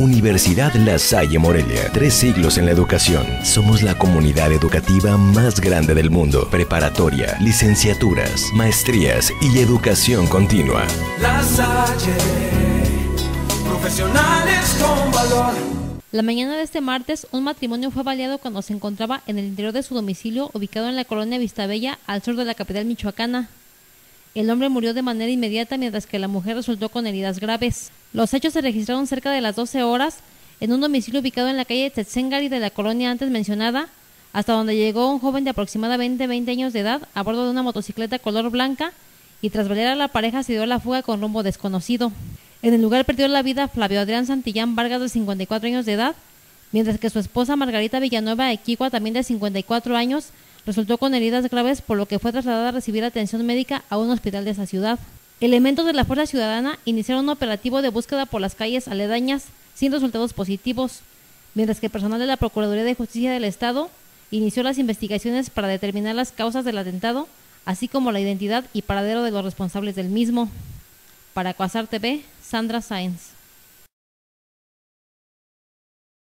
Universidad La Salle Morelia. Tres siglos en la educación. Somos la comunidad educativa más grande del mundo. Preparatoria, licenciaturas, maestrías y educación continua. La Salle, profesionales con valor. La mañana de este martes, un matrimonio fue baleado cuando se encontraba en el interior de su domicilio, ubicado en la colonia Vistabella, al sur de la capital michoacana. El hombre murió de manera inmediata mientras que la mujer resultó con heridas graves. Los hechos se registraron cerca de las 12 horas en un domicilio ubicado en la calle Tetzengari de la colonia antes mencionada, hasta donde llegó un joven de aproximadamente 20 años de edad a bordo de una motocicleta color blanca y tras balear a la pareja se dio la fuga con rumbo desconocido. En el lugar perdió la vida Flavio Adrián Santillán Vargas de 54 años de edad, mientras que su esposa Margarita Villanueva Equigua, también de 54 años, resultó con heridas graves por lo que fue trasladada a recibir atención médica a un hospital de esa ciudad. Elementos de la Fuerza Ciudadana iniciaron un operativo de búsqueda por las calles aledañas sin resultados positivos, mientras que personal de la Procuraduría de Justicia del Estado inició las investigaciones para determinar las causas del atentado, así como la identidad y paradero de los responsables del mismo. Para Cuasar TV, Sandra Sáenz.